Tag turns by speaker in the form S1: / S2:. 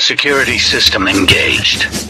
S1: Security system engaged.